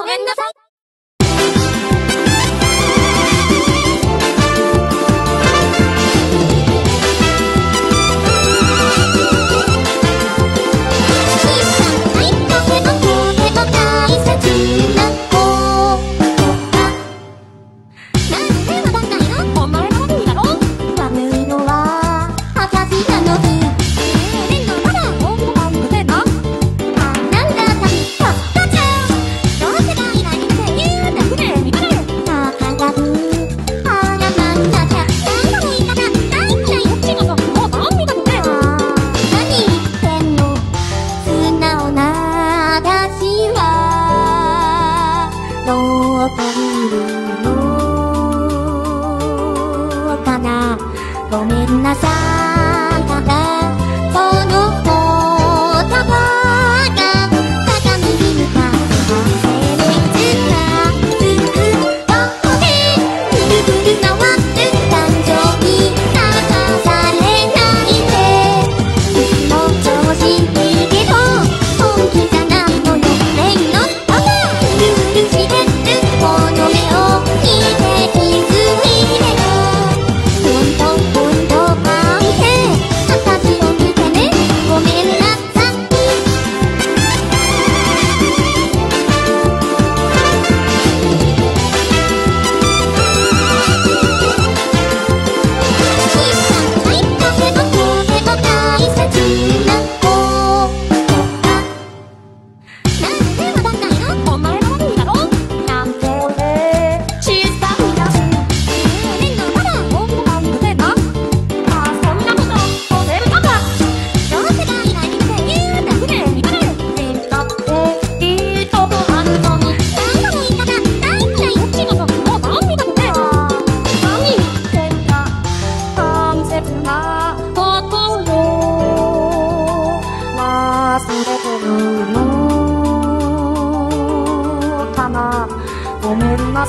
ごめんなさい。んな